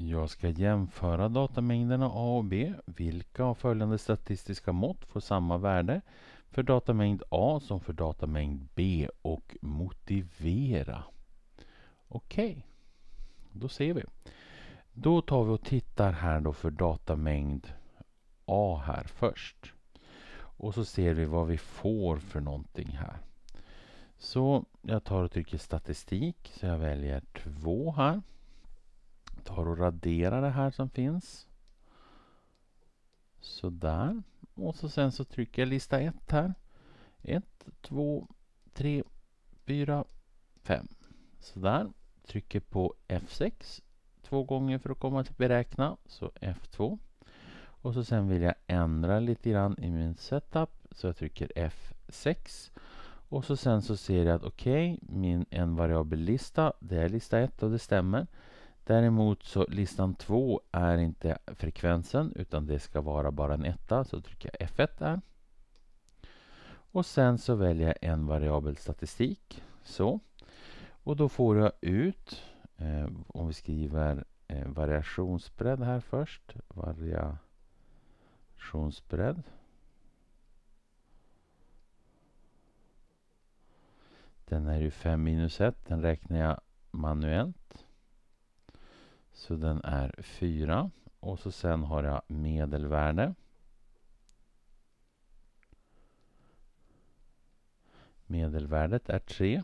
Jag ska jämföra datamängderna A och B. Vilka av följande statistiska mått får samma värde för datamängd A som för datamängd B och motivera. Okej, okay. då ser vi. Då tar vi och tittar här då för datamängd A här först. Och så ser vi vad vi får för någonting här. Så jag tar och trycker statistik. Så jag väljer 2 här. Tar och raderar det här som finns. Sådär. Och så sen så trycker jag lista 1 här. 1, 2, 3, 4, 5. Sådär. Trycker på F6 två gånger för att komma till beräkna. Så F2. Och så sen vill jag ändra lite grann i min setup. Så jag trycker F6. Och så sen så ser jag att okej, okay, min en variabel lista, det är lista 1 och det stämmer. Däremot så listan 2 är inte frekvensen utan det ska vara bara en etta. Så trycker jag F1 där. Och sen så väljer jag en variabel statistik. Så. Och då får jag ut, eh, om vi skriver eh, variationsbredd här först. Variationsbredd. Den är ju 5 minus 1. Den räknar jag manuellt. Så den är 4. Och så sen har jag medelvärde. Medelvärdet är 3.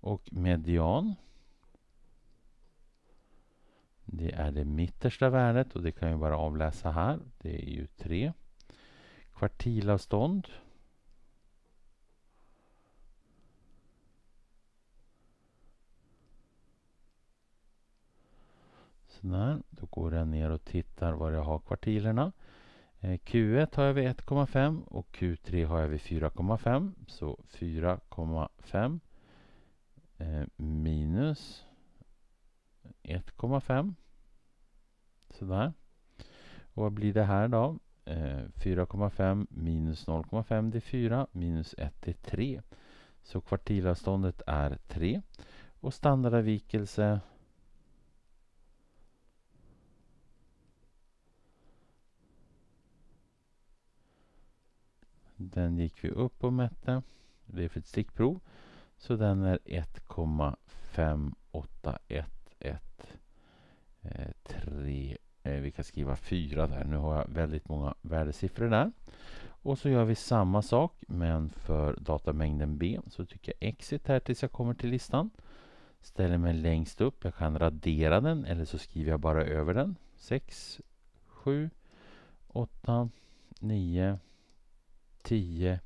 Och median. Det är det mittersta värdet och det kan jag bara avläsa här. Det är ju 3. Kvartilavstånd. Sådär. Då går jag ner och tittar var jag har kvartilerna. Eh, Q1 har jag vid 1,5 och Q3 har jag vid 4,5. Så 4,5 eh, minus 1,5. Sådär. Och vad blir det här då? Eh, 4,5 minus 0,5 det är 4 minus 1 är 3. Så kvartilavståndet är 3. Och standardavvikelse Den gick vi upp och mätte. Det är för ett stickprov. Så den är 1,58113. Eh, eh, vi kan skriva 4 där. Nu har jag väldigt många värdesiffror där. Och så gör vi samma sak men för datamängden B. Så trycker jag exit här tills jag kommer till listan. Ställer mig längst upp. Jag kan radera den eller så skriver jag bara över den. 6, 7, 8, 9, 10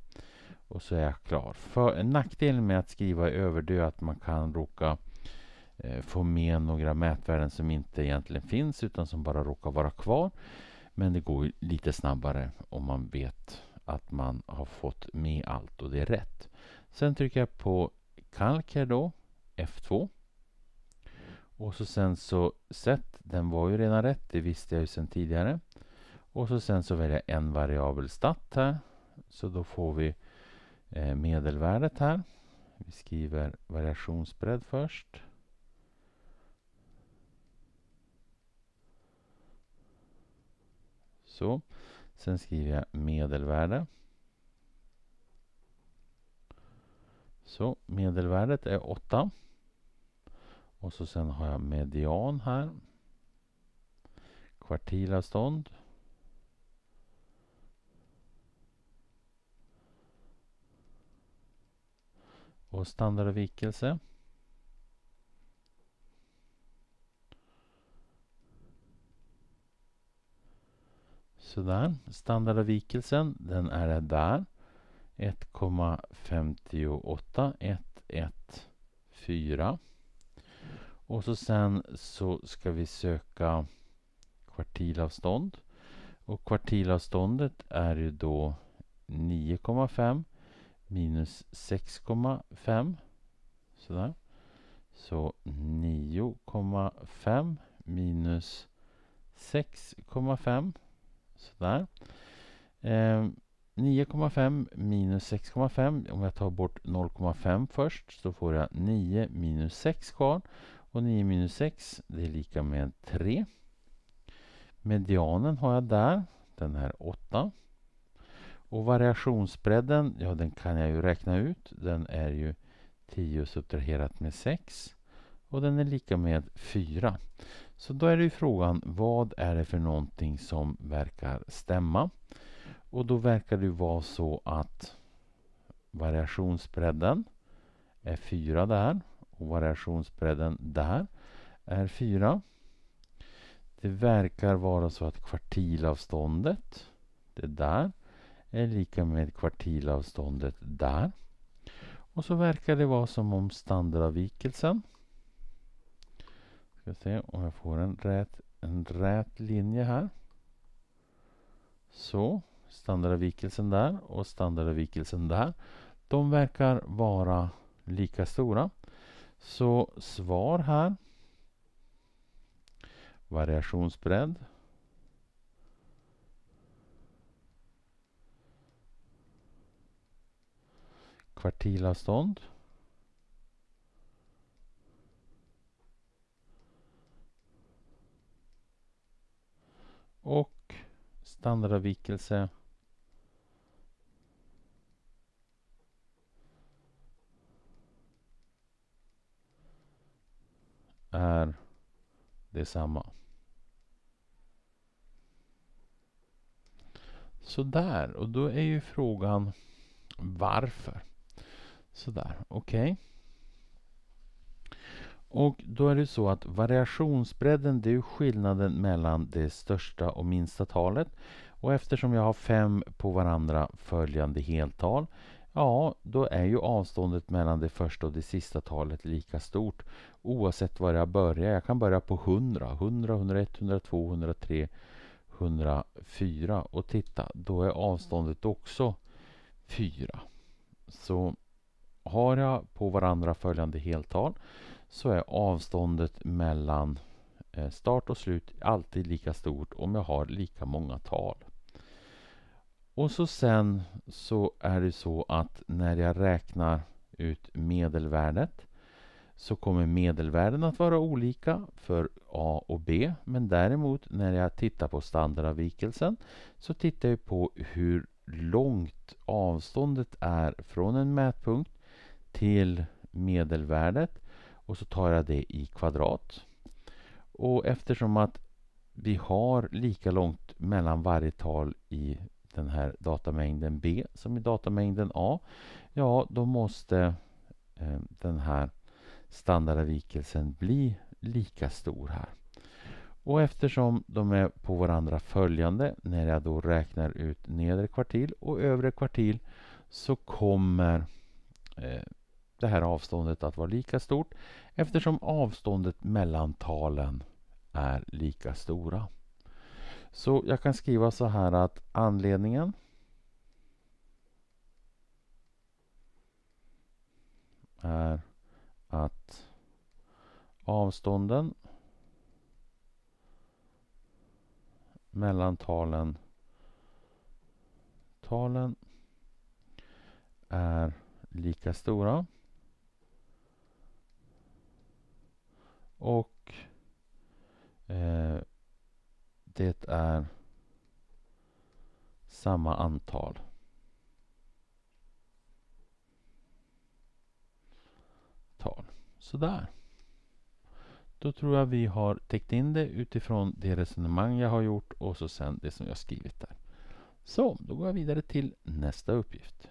och så är jag klar. För, nackdelen med att skriva överdö är att man kan råka eh, få med några mätvärden som inte egentligen finns utan som bara råkar vara kvar. Men det går lite snabbare om man vet att man har fått med allt och det är rätt. Sen trycker jag på kalk här då, F2. Och så sen så set, den var ju redan rätt, det visste jag ju sedan tidigare. Och så sen så väljer jag en variabel stat här så då får vi eh, medelvärdet här. Vi skriver variationsbredd först. Så. Sen skriver jag medelvärde. Så, medelvärdet är 8. Och så sen har jag median här. Kvartilavstånd. Och standardavvikelse. Sådär, standardavvikelsen den är där. 1,58114 och så sen så ska vi söka kvartilavstånd och kvartilavståndet är ju då 9,5 minus 6,5. Sådär. Så 9,5 minus 6,5. Sådär. Eh, 9,5 minus 6,5. Om jag tar bort 0,5 först så får jag 9 minus 6 kvar. Och 9 minus 6 det är lika med 3. Medianen har jag där, den här 8. Och variationsbredden, ja den kan jag ju räkna ut. Den är ju 10 subtraherat med 6. Och den är lika med 4. Så då är det ju frågan, vad är det för någonting som verkar stämma? Och då verkar det vara så att variationsbredden är 4 där och variationsbredden där är 4. Det verkar vara så att kvartilavståndet, det där, är lika med kvartilavståndet där. Och så verkar det vara som om standardavvikelsen ska se om jag får en rät, en rät linje här. Så, standardavvikelsen där och standardavvikelsen där. De verkar vara lika stora. Så svar här. Variationsbredd. Kvartilavstånd. Och standardavvikelse är detsamma. Sådär, och då är ju frågan varför? Sådär, okej. Okay. Och då är det så att variationsbredden det är skillnaden mellan det största och minsta talet. Och eftersom jag har fem på varandra följande heltal Ja, då är ju avståndet mellan det första och det sista talet lika stort oavsett var jag börjar. Jag kan börja på 100, 100, 101, 102, 103, 104 och titta, då är avståndet också 4. Så har jag på varandra följande heltal så är avståndet mellan eh, start och slut alltid lika stort om jag har lika många tal. Och så sen så är det så att när jag räknar ut medelvärdet så kommer medelvärden att vara olika för A och B. Men däremot när jag tittar på standardavvikelsen så tittar jag på hur långt avståndet är från en mätpunkt till medelvärdet och så tar jag det i kvadrat. Och eftersom att vi har lika långt mellan varje tal i den här datamängden B som i datamängden A, ja då måste eh, den här standardavvikelsen bli lika stor här. Och eftersom de är på varandra följande när jag då räknar ut nedre kvartil och övre kvartil så kommer eh, det här avståndet att vara lika stort eftersom avståndet mellan talen är lika stora. Så jag kan skriva så här att anledningen är att avstånden mellan talen talen är lika stora och eh, det är samma antal. tal. Sådär. Då tror jag vi har täckt in det utifrån det resonemang jag har gjort och så sen det som jag skrivit där. Så, då går jag vidare till nästa uppgift.